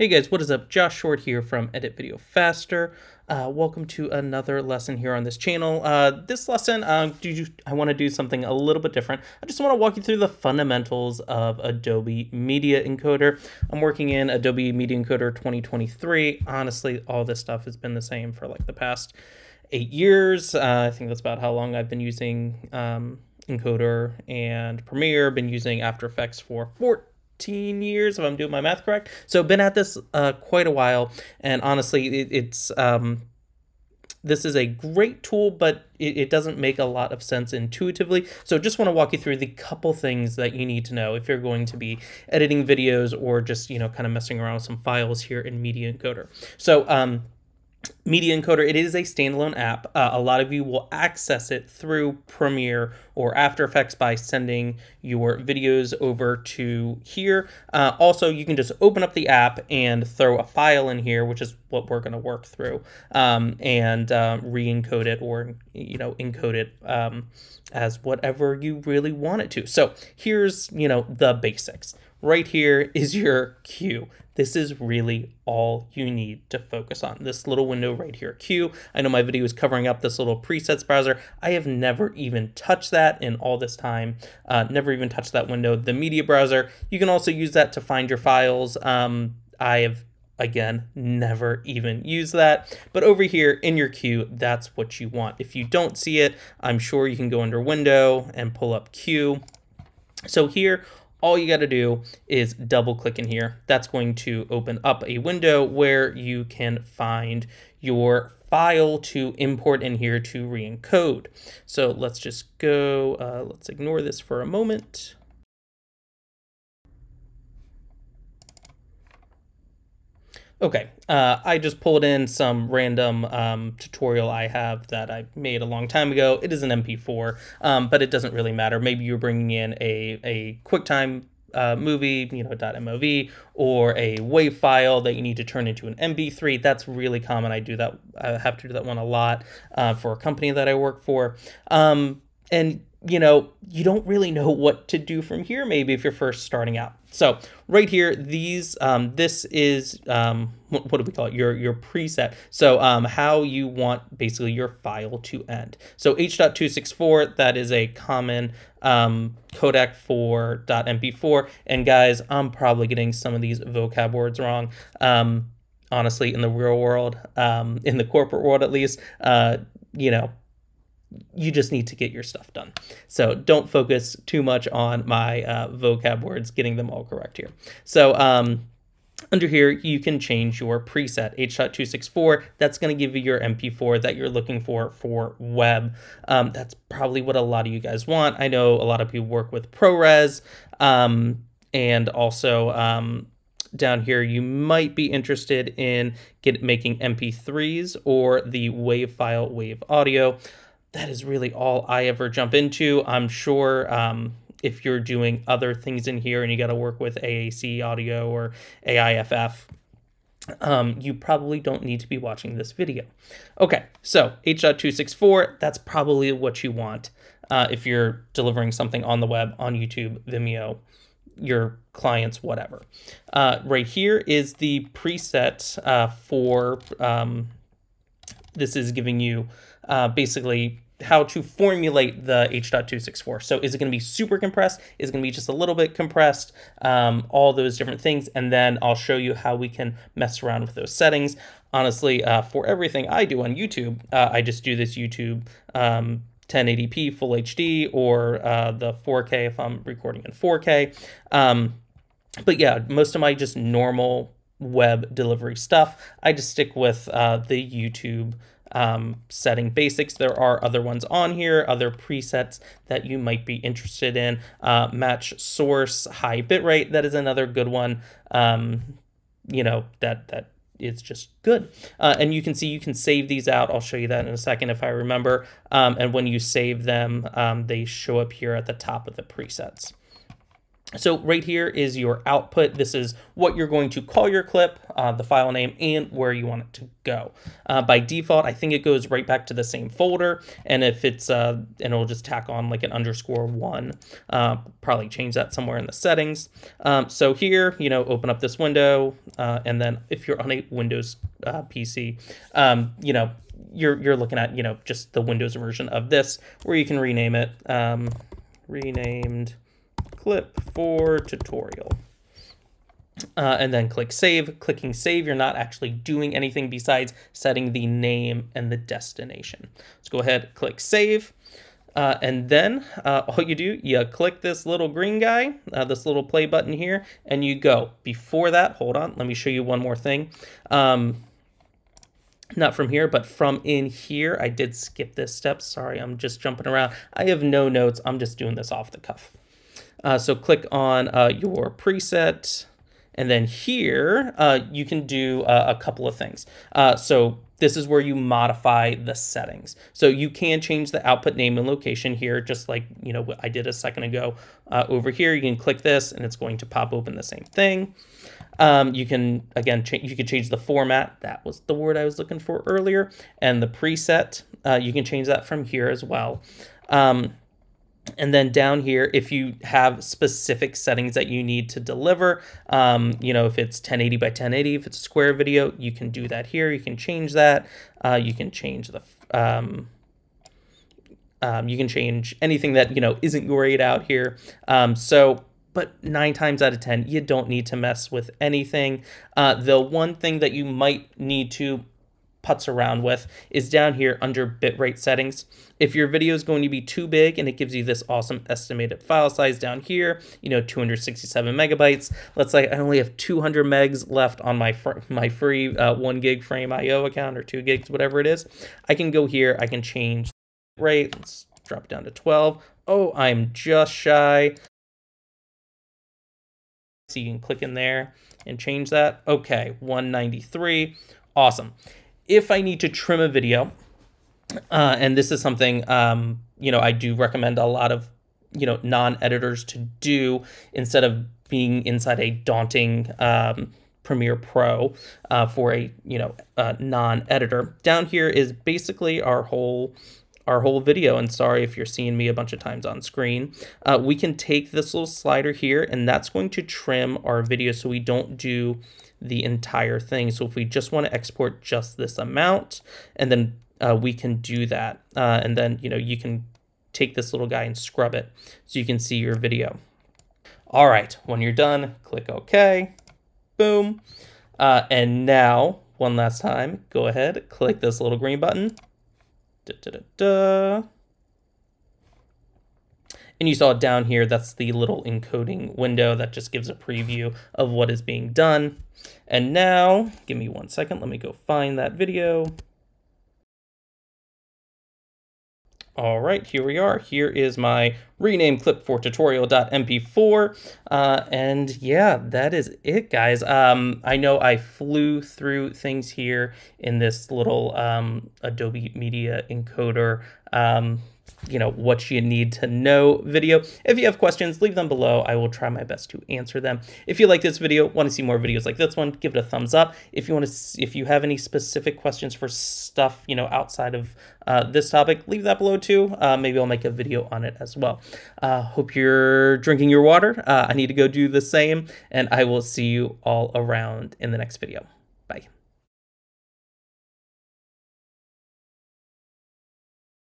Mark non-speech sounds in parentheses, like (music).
Hey guys, what is up? Josh Short here from Edit Video Faster. Uh, welcome to another lesson here on this channel. Uh, this lesson, uh, do I want to do something a little bit different. I just want to walk you through the fundamentals of Adobe Media Encoder. I'm working in Adobe Media Encoder 2023. Honestly, all this stuff has been the same for like the past eight years. Uh, I think that's about how long I've been using um, Encoder and Premiere. Been using After Effects for 14 15 years, if I'm doing my math correct. So been at this uh, quite a while, and honestly, it, it's um, this is a great tool, but it, it, doesn't make a lot of sense intuitively. So just want to walk you through the couple things that you need to know if you're going to be editing videos or just, you know, kind of messing around with some files here in Media Encoder. So um, Media Encoder, it is a standalone app. Uh, a lot of you will access it through Premiere or After Effects by sending your videos over to here. Uh, also, you can just open up the app and throw a file in here, which is what we're going to work through, um, and uh, re-encode it or you know encode it um, as whatever you really want it to. So here's you know the basics. Right here is your queue. This is really all you need to focus on. This little window right here, queue. I know my video is covering up this little presets browser. I have never even touched that in all this time. Uh, never even touched that window. The media browser, you can also use that to find your files. Um, I have again never even use that but over here in your queue that's what you want if you don't see it i'm sure you can go under window and pull up queue so here all you got to do is double click in here. That's going to open up a window where you can find your file to import in here to re-encode. So let's just go, uh, let's ignore this for a moment. Okay, uh, I just pulled in some random um, tutorial I have that I made a long time ago. It is an MP4, um, but it doesn't really matter. Maybe you're bringing in a, a QuickTime uh, movie, you know, .mov, or a WAV file that you need to turn into an MP3. That's really common. I do that. I have to do that one a lot uh, for a company that I work for. Um, and you know, you don't really know (laughs) what to do from here, maybe if you're first starting out. So right here, these, um, this is, um, what, what, do we call it? Your, your preset. So um, how you want basically your file to end. So H.264, that is a common um, codec for .mp4. And guys, I'm probably getting some of these vocab words wrong. Um, honestly, in the real world, um, in the corporate world at least, uh, you know, you just need to get your stuff done. So don't focus too much on my uh, vocab words, getting them all correct here. So um, under here, you can change your preset, H.264. That's going to give you your MP4 that you're looking for for web. Um, that's probably what a lot of you guys want. I know a lot of people work with ProRes um, and also um, down here, you might be interested in get making MP3s or the WAV file, WAV audio that is really all I ever jump into. I'm sure um, if you're doing other things in here and you got to work with AAC audio or AIFF, um, you probably don't need to be watching this video. Okay, so H.264, that's probably what you want uh, if you're delivering something on the web, on YouTube, Vimeo, your clients, whatever. Uh, right here is the preset uh, for, um, this is giving you uh, basically how to formulate the H.264. So is it going to be super compressed? Is it going to be just a little bit compressed? Um, all those different things. And then I'll show you how we can mess around with those settings. Honestly, uh, for everything I do on YouTube, uh, I just do this YouTube um, 1080p full HD or uh, the 4K if I'm recording in 4K. Um, but yeah, most of my just normal web delivery stuff, I just stick with uh, the YouTube um, setting basics. There are other ones on here, other presets that you might be interested in. Uh, match source high bitrate, that is another good one. Um, you know, that, that is just good. Uh, and you can see you can save these out. I'll show you that in a second if I remember. Um, and when you save them, um, they show up here at the top of the presets. So right here is your output. This is what you're going to call your clip, uh, the file name, and where you want it to go. Uh, by default, I think it goes right back to the same folder. And if it's, uh, and it'll just tack on like an underscore one, uh, probably change that somewhere in the settings. Um, so here, you know, open up this window. Uh, and then if you're on a Windows uh, PC, um, you know, you're, you're looking at, you know, just the Windows version of this where you can rename it, um, renamed clip for tutorial. Uh, and then click save. Clicking save, you're not actually doing anything besides setting the name and the destination. Let's go ahead, click save. Uh, and then uh, all you do, you click this little green guy, uh, this little play button here, and you go. Before that, hold on, let me show you one more thing. Um, not from here, but from in here. I did skip this step. Sorry, I'm just jumping around. I have no notes. I'm just doing this off the cuff. Uh, so click on uh, your preset. And then here, uh, you can do uh, a couple of things. Uh, so this is where you modify the settings. So you can change the output name and location here, just like you know I did a second ago. Uh, over here, you can click this and it's going to pop open the same thing. Um, you can, again, you can change the format. That was the word I was looking for earlier. And the preset, you can change that from here as well. Um, and then down here, if you have specific settings that you need to deliver, um, you know, if it's 1080 by 1080, if it's a square video, you can do that here. You can change that. Uh, you can change the, um, um, you can change anything that, you know, isn't grayed out here. Um, so, but nine times out of 10, you don't need to mess with anything. Uh, the one thing that you might need to putz around with is down here under bitrate settings. If your video is going to be too big and it gives you this awesome estimated file size down here, you know, 267 megabytes. Let's say I only have 200 megs left on my fr my free uh, one gig Frame.io account or two gigs, whatever it is. I can go here, I can change rate. Let's drop down to 12. Oh, I'm just shy. So you can click in there and change that. Okay, 193. Awesome if I need to trim a video, uh, and this is something um, you know I do recommend a lot of you know non-editors to do instead of being inside a daunting um, Premiere Pro uh, for a you know uh, non-editor. Down here is basically our whole our whole video and sorry if you're seeing me a bunch of times on screen uh, we can take this little slider here and that's going to trim our video so we don't do the entire thing. So if we just want to export just this amount, and then uh, we can do that. Uh, and then, you know, you can take this little guy and scrub it so you can see your video. All right, when you're done, click OK. Boom. Uh, and now, one last time, go ahead, click this little green button. Da, da, da. And you saw down here, that's the little encoding window that just gives a preview of what is being done. And now, give me one second, let me go find that video. All right, here we are. Here is my rename clip for tutorial.mp4. Uh, and yeah, that is it, guys. Um, I know I flew through things here in this little um, Adobe Media Encoder um, you know, what you need to know video. If you have questions, leave them below. I will try my best to answer them. If you like this video, want to see more videos like this one, give it a thumbs up. If you want to, if you have any specific questions for stuff, you know, outside of uh, this topic, leave that below too. Uh, maybe I'll make a video on it as well. Uh, hope you're drinking your water. Uh, I need to go do the same, and I will see you all around in the next video. Bye.